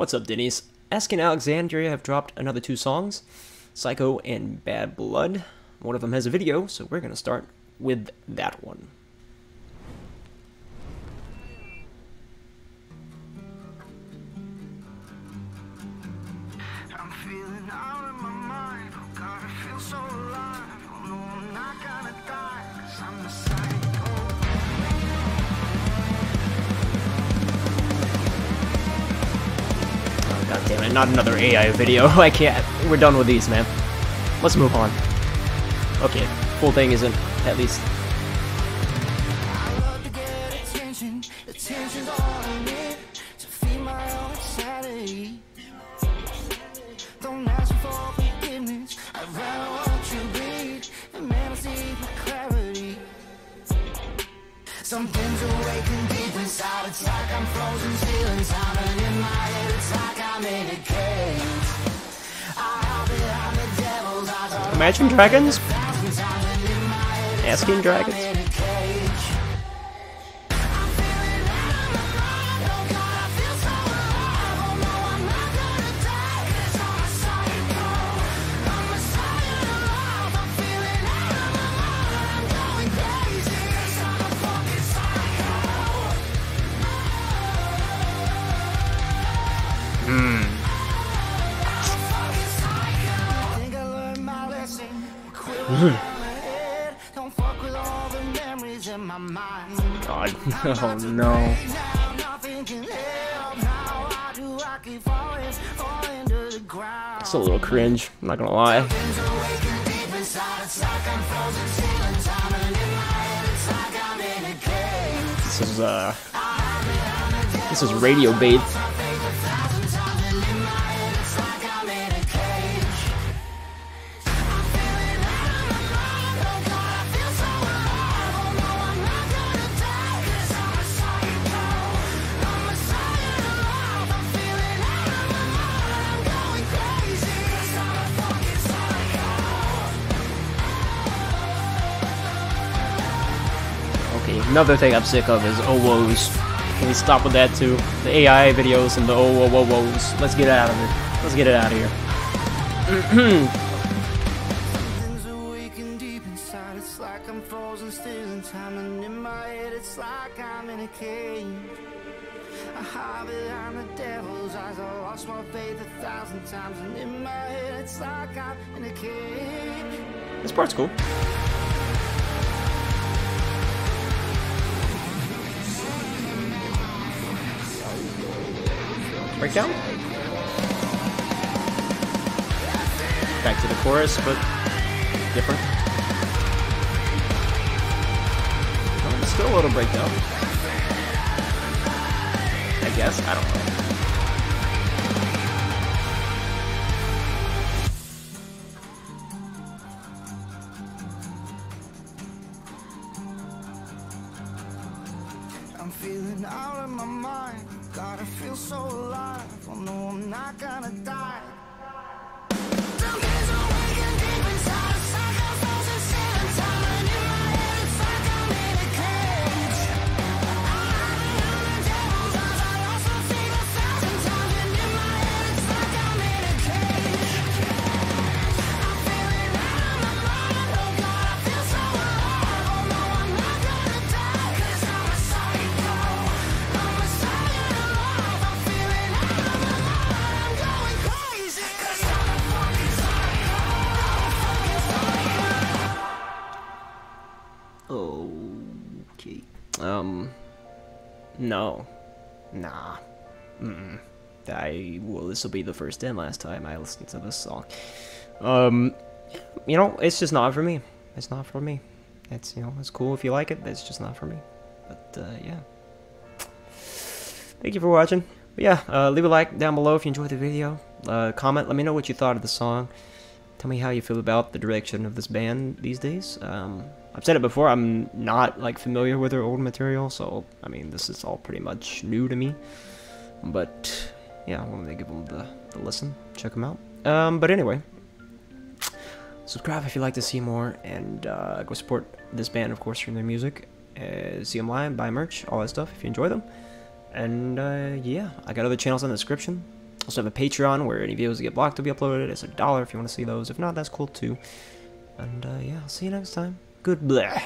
What's up, Denny's? Asking Alexandria have dropped another two songs, Psycho and Bad Blood. One of them has a video, so we're gonna start with that one. I'm feeling out of my It, not another AI video. I can't. We're done with these, man. Let's move on. Okay, full thing isn't, at least. Imagine Dragons? Asking Dragons? Don't fuck with all the memories in my mind. God. Oh no. Now nothing can help. Now I do I keep falling, falling to the ground. It's a little cringe, I'm not gonna lie. Things awaken deep inside. It's like I'm frozen still in time. And in my head, it's like I'm in a cage. This is, uh. This is radio bait. Another thing I'm sick of is OWOs. Can we stop with that too? The AI videos and the OWOWOs. Let's get it out of here. Let's get it out of here. This part's deep Breakdown? Back to the chorus, but different. Oh, still a little breakdown. I guess, I don't know. I'm feeling out of my mind. No, I'm Okay. Um. No. Nah. Mm-mm. I well, this will be the first and last time I listen to this song. Um, you know, it's just not for me. It's not for me. It's you know, it's cool if you like it. It's just not for me. But uh, yeah. Thank you for watching. But yeah, uh, leave a like down below if you enjoyed the video. Uh, comment. Let me know what you thought of the song. Tell me how you feel about the direction of this band these days. Um, I've said it before. I'm not like familiar with their old material, so I mean, this is all pretty much new to me. But yeah, I wanted to give them the, the listen, check them out. Um, but anyway, subscribe if you'd like to see more, and uh, go support this band, of course, from their music. Uh, see them live, buy merch, all that stuff if you enjoy them. And uh, yeah, I got other channels in the description. Also have a Patreon where any videos that get blocked will be uploaded. It's a dollar if you want to see those. If not, that's cool too. And uh, yeah, I'll see you next time. Good blah.